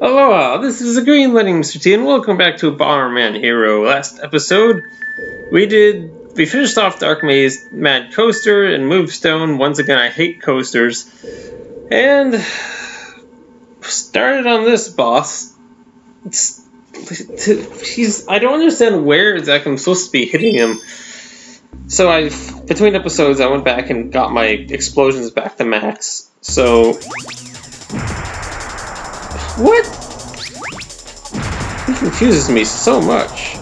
Aloha, this is the Green Lightning Mr. T, and welcome back to Bomberman Hero. Last episode, we did we finished off Dark Maze, Mad Coaster, and Movestone. Once again, I hate coasters, and started on this boss. It's, he's I don't understand where exactly I'm supposed to be hitting him. So I, between episodes, I went back and got my explosions back to max. So what? He confuses me so much.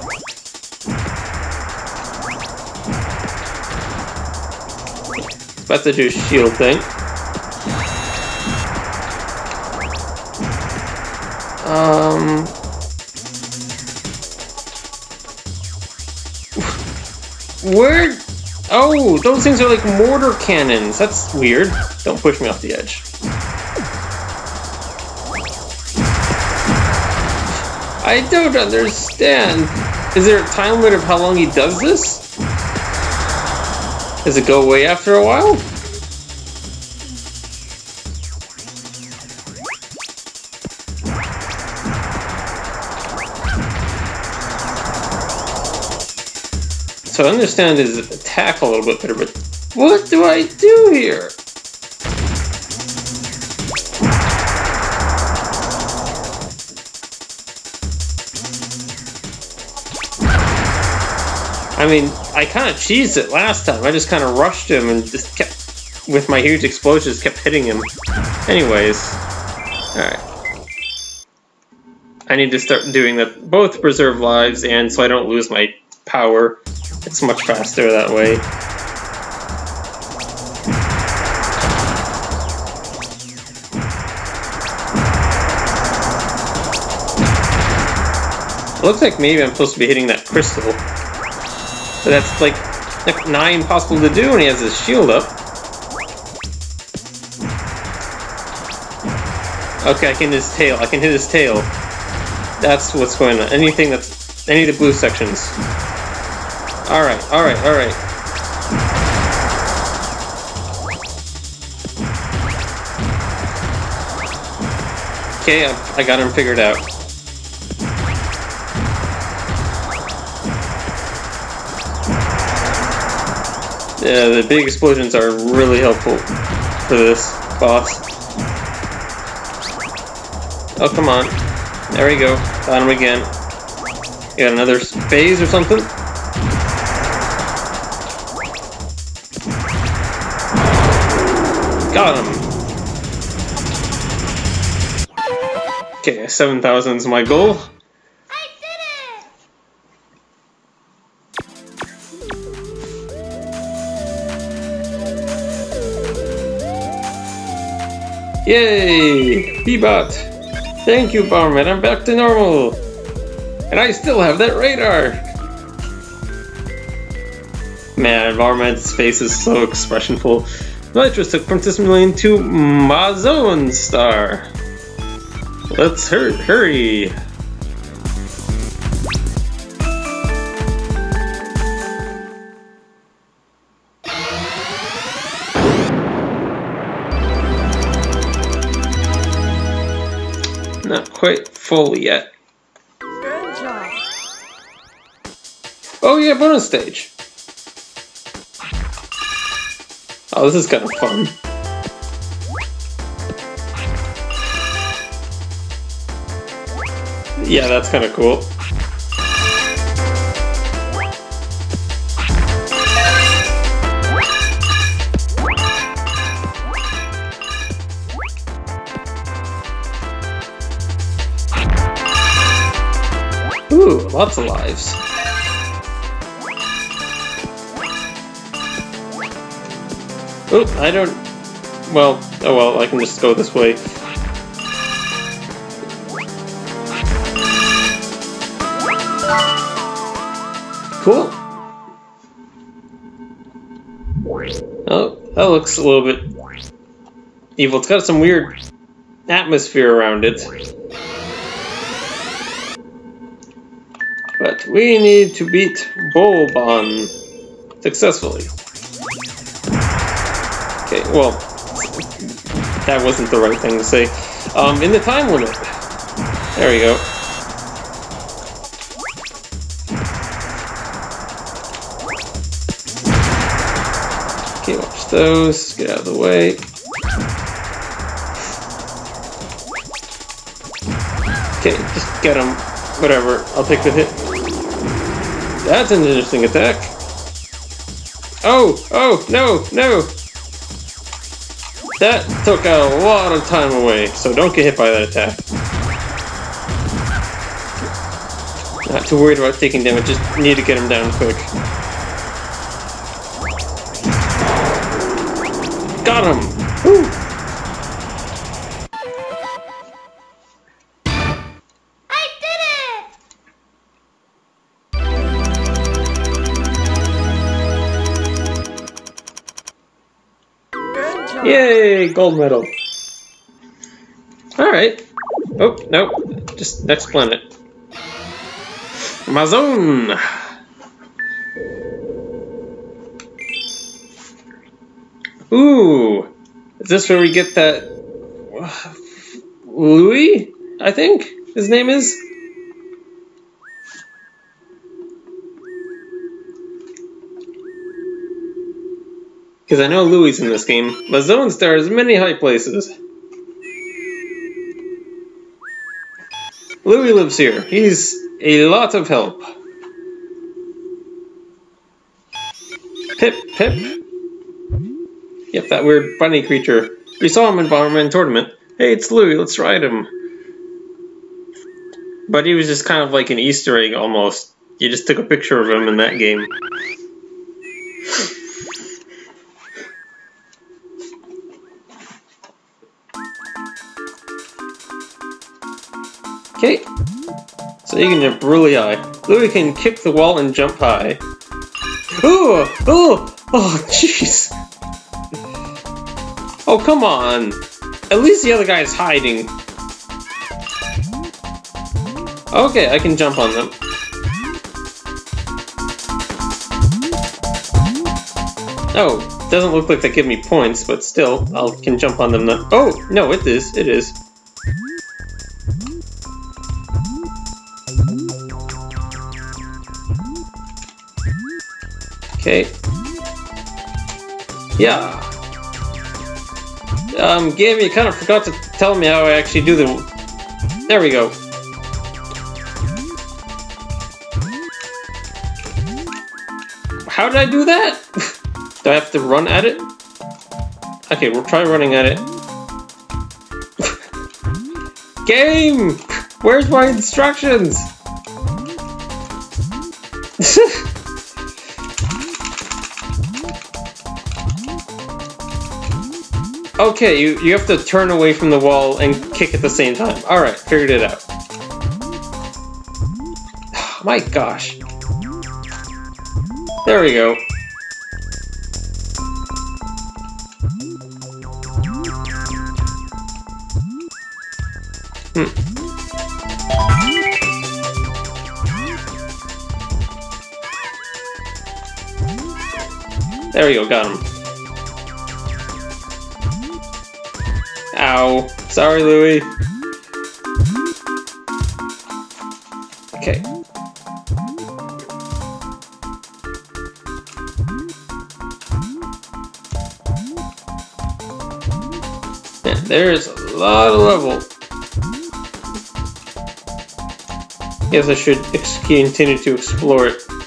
About to do shield thing. Um... Where... Oh, those things are like mortar cannons. That's weird. Don't push me off the edge. I don't understand. Is there a time limit of how long he does this? Does it go away after a while? So I understand his attack a little bit better, but what do I do here? I mean, I kind of cheesed it last time. I just kind of rushed him and just kept, with my huge explosions, kept hitting him. Anyways, alright. I need to start doing that, both preserve lives and so I don't lose my power. It's much faster that way. Looks like maybe I'm supposed to be hitting that crystal. But that's like nigh impossible to do when he has his shield up. Okay, I can hit his tail. I can hit his tail. That's what's going on. Anything that's... Any of the blue sections. Alright, alright, alright. Okay, I, I got him figured out. Yeah, the big explosions are really helpful for this boss. Oh, come on. There we go. Got him again. You got another phase or something? Got him! Okay, 7,000 is my goal. Yay! P-Bot! Thank you, Bomberman, I'm back to normal! And I still have that radar! Man, Bomberman's face is so expressionful. Nitros took Princess Millian to Mazone Star! Let's hur hurry! Quite full yet. Good job. Oh yeah, bonus stage. Oh, this is kind of fun. Yeah, that's kind of cool. Lots of lives. Oh, I don't... Well, oh well, I can just go this way. Cool. Oh, that looks a little bit evil. It's got some weird atmosphere around it. We need to beat Bolbon successfully. Okay, well, that wasn't the right thing to say. Um, in the time limit. There we go. Okay, watch those. Get out of the way. Okay, just get them. Whatever. I'll take the hit. That's an interesting attack. Oh! Oh! No! No! That took a lot of time away, so don't get hit by that attack. Not too worried about taking damage, just need to get him down quick. Gold medal. Alright. Oh, no. Just next planet. Amazon! Ooh! Is this where we get that... Uh, Louie? I think his name is? Because I know Louie in this game. but Zone stars many high places. Louie lives here. He's a lot of help. Pip, Pip. Yep, that weird bunny creature. We saw him in Bomberman Tournament. Hey, it's Louie, let's ride him. But he was just kind of like an Easter egg almost. You just took a picture of him in that game. Okay. So you can jump really high. Louie can kick the wall and jump high. Ooh! Oh! Oh, jeez! Oh, come on! At least the other guy is hiding. Okay, I can jump on them. Oh, doesn't look like they give me points, but still, I can jump on them. Oh, no, it is. It is. Okay. Yeah. Um, game, you kind of forgot to tell me how I actually do the... There we go. How did I do that? do I have to run at it? Okay, we'll try running at it. Game! Where's my instructions? Okay, you, you have to turn away from the wall and kick at the same time. Alright, figured it out. My gosh. There we go. Hmm. There we go, got him. Ow. Sorry, Louie. Okay. Man, there's a lot of level. Guess I should continue to explore it.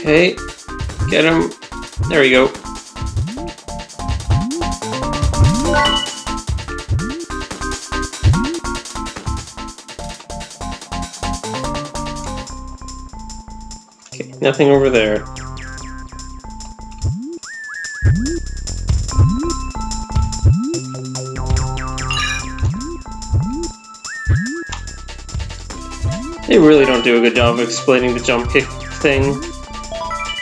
Okay, get him. There we go. Okay, nothing over there. They really don't do a good job of explaining the jump kick thing.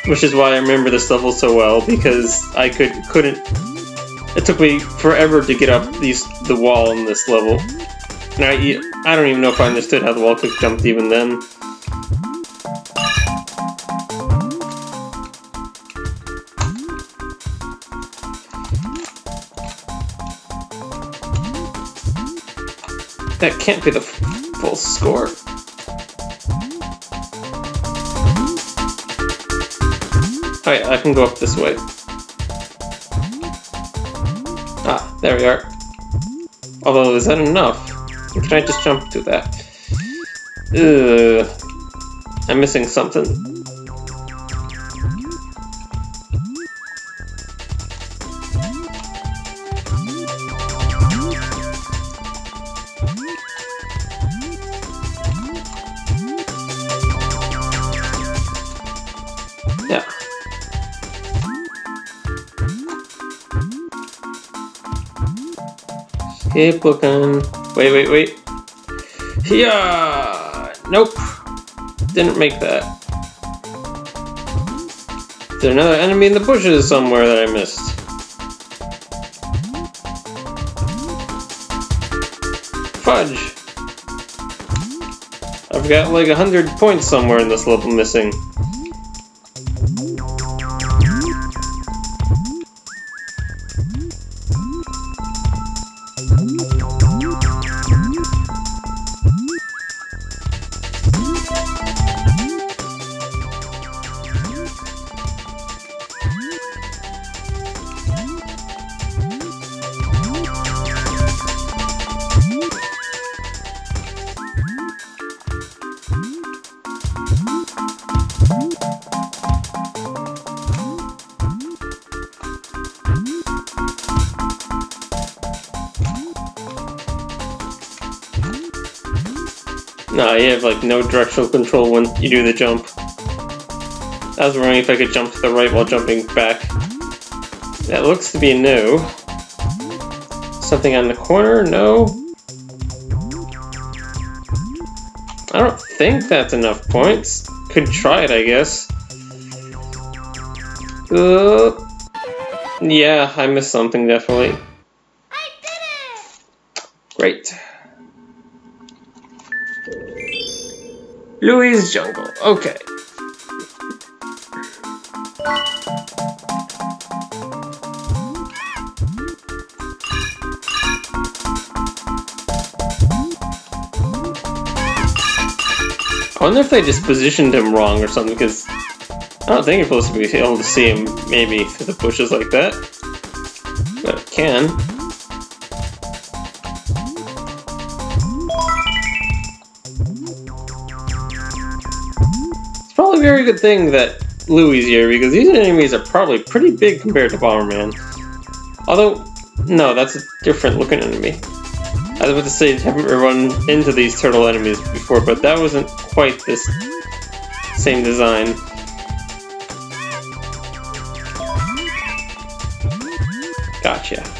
Which is why I remember this level so well, because I could couldn't it took me forever to get up these the wall in this level. And I, I don't even know if I understood how the wall kick jumped even then. That can't be the full score. Alright, I can go up this way. Ah, there we are. Although, is that enough? Can I just jump to that? Ugh. I'm missing something. Keep looking. Wait, wait, wait. Yeah. Nope. Didn't make that. Is there another enemy in the bushes somewhere that I missed? Fudge. I've got like a hundred points somewhere in this level missing. You have like no directional control when you do the jump. I was wondering if I could jump to the right while jumping back. That looks to be no. Something on the corner? No. I don't think that's enough points. Could try it, I guess. Uh, yeah, I missed something definitely. Louie's Jungle. Okay. I wonder if they just positioned him wrong or something, because I don't think you're supposed to be able to see him maybe through the bushes like that. But it can. Very good thing that Louie here, because these enemies are probably pretty big compared to Bomberman. Although, no, that's a different looking enemy. I was about to say, haven't run into these turtle enemies before, but that wasn't quite this same design. Gotcha.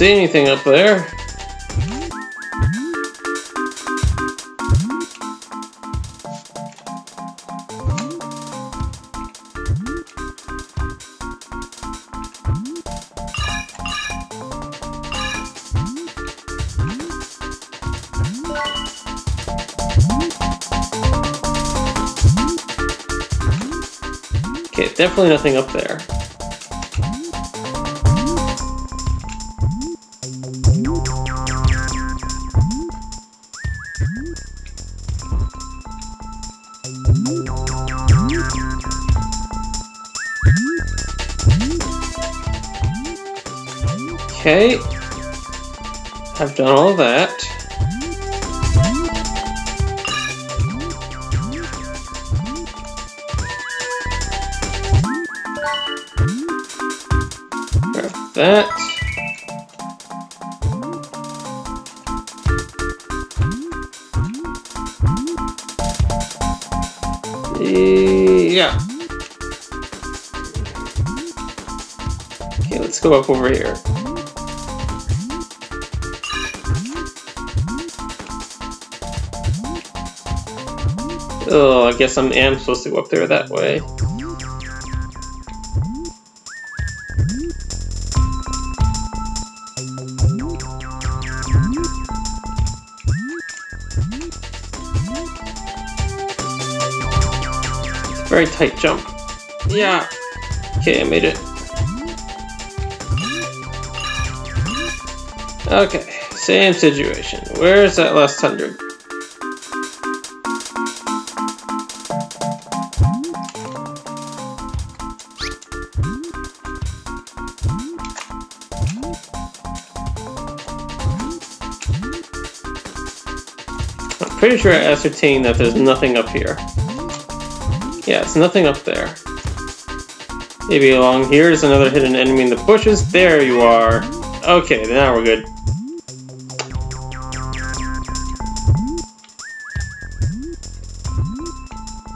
see anything up there. Okay, definitely nothing up there. Okay. I've done all that. Grab that. Yeah. Okay, let's go up over here. Oh, I guess I am supposed to go up there that way. It's a very tight jump. Yeah. Okay, I made it. Okay, same situation. Where's that last hundred? Pretty sure I ascertained that there's nothing up here. Yeah, it's nothing up there. Maybe along here is another hidden enemy in the bushes. There you are. Okay, now we're good.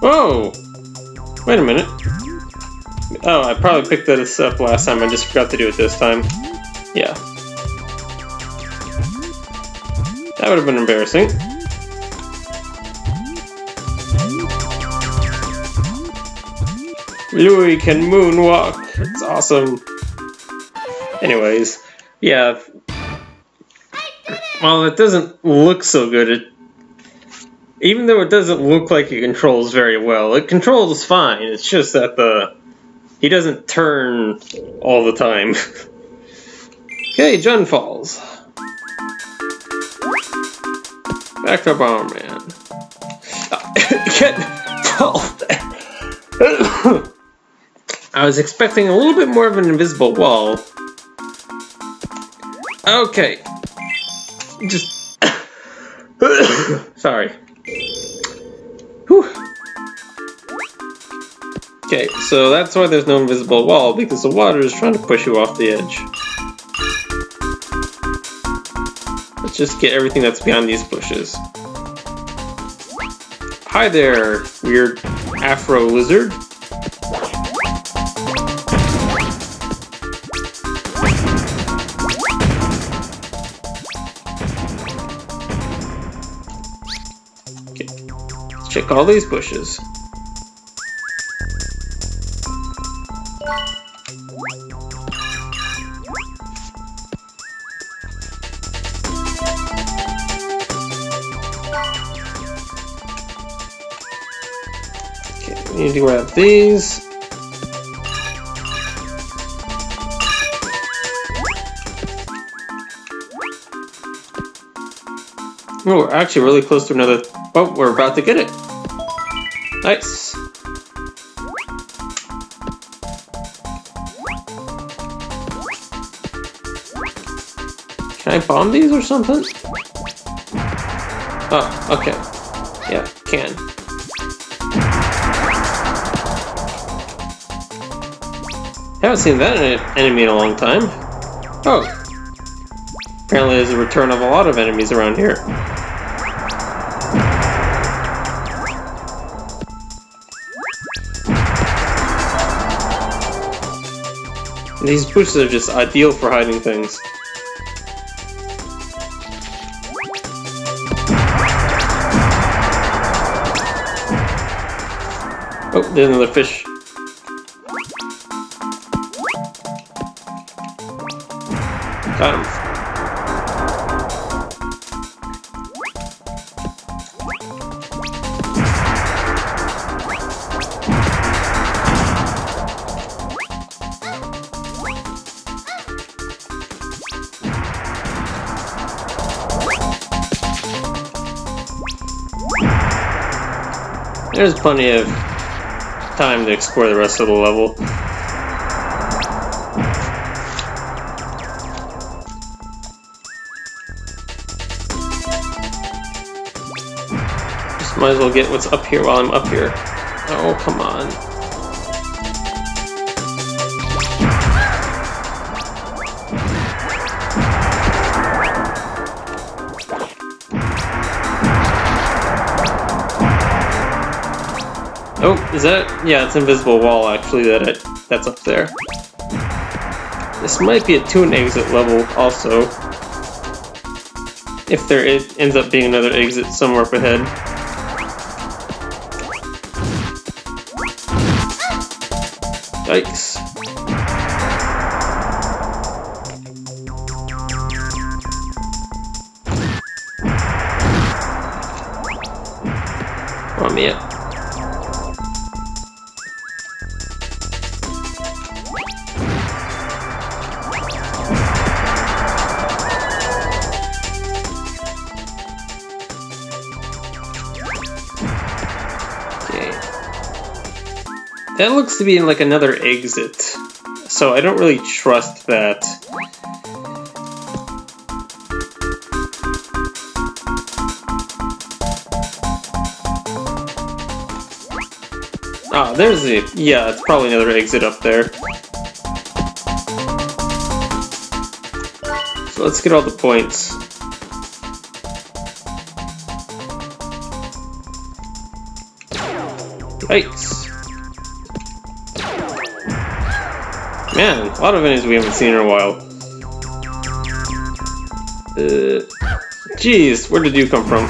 Whoa! Wait a minute. Oh, I probably picked this up last time. I just forgot to do it this time. Yeah. That would have been embarrassing. Louie can moonwalk. It's awesome. Anyways, yeah. Well, it doesn't look so good. It, even though it doesn't look like it controls very well, it controls fine. It's just that the he doesn't turn all the time. okay, Jun falls. Back to Bomberman. Ah, get I was expecting a little bit more of an invisible wall. Okay. Just. Sorry. Okay, so that's why there's no invisible wall, because the water is trying to push you off the edge. Let's just get everything that's behind these bushes. Hi there, weird afro lizard. Check all these bushes. Okay, we need to grab these. Oh, we're actually really close to another. Oh, we're about to get it. Nice. Can I bomb these or something? Oh, okay. Yeah, can. Haven't seen that enemy in a long time. Oh. Apparently there's a return of a lot of enemies around here. These bushes are just ideal for hiding things. Oh, there's another fish. There's plenty of time to explore the rest of the level. Just might as well get what's up here while I'm up here. Oh, come on. Is that? Yeah, it's invisible wall actually that it that's up there. This might be a tune exit level also. If there ends up being another exit somewhere up ahead. Yikes. Oh, man. That looks to be in like another exit. So I don't really trust that. Ah, there's the... Yeah, it's probably another exit up there. So let's get all the points. Yikes. Man, a lot of enemies we haven't seen in a while. Uh, jeez, where did you come from?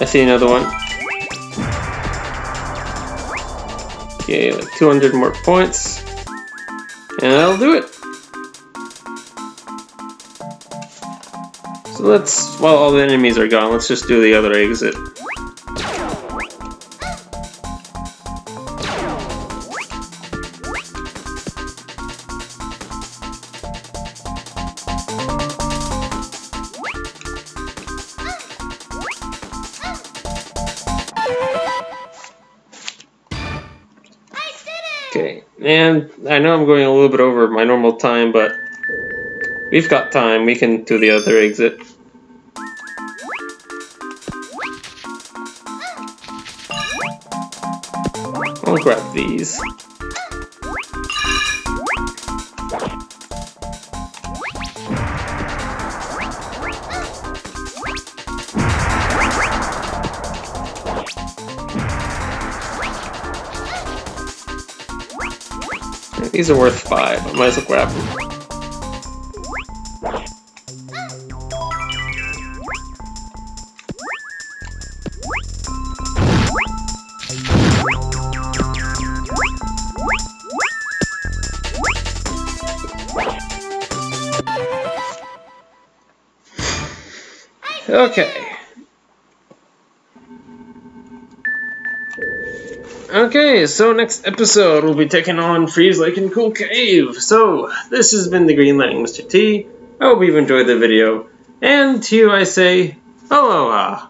I see another one. Okay, like 200 more points. And that'll do it. So let's, while all the enemies are gone, let's just do the other exit. And I know I'm going a little bit over my normal time, but we've got time. We can do the other exit. I'll grab these. These are worth five. I might as well grab them. Okay, so next episode we'll be taking on Freeze Lake and Cool Cave. So, this has been the Green Lightning Mr. T. I hope you've enjoyed the video. And to you I say, aloha!